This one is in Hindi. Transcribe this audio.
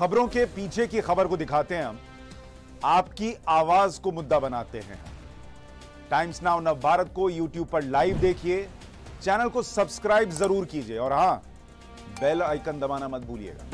खबरों के पीछे की खबर को दिखाते हैं हम। आपकी आवाज़ को मुद्दा बनाते हैं टाइम्स नाउ नव भारत को यूट्यूब पर लाइव देखिए। चैनल को सब्सक्राइब ज़रूर कीजिए। और हाँ, बेल आइकन दबाना मत भूलिएगा।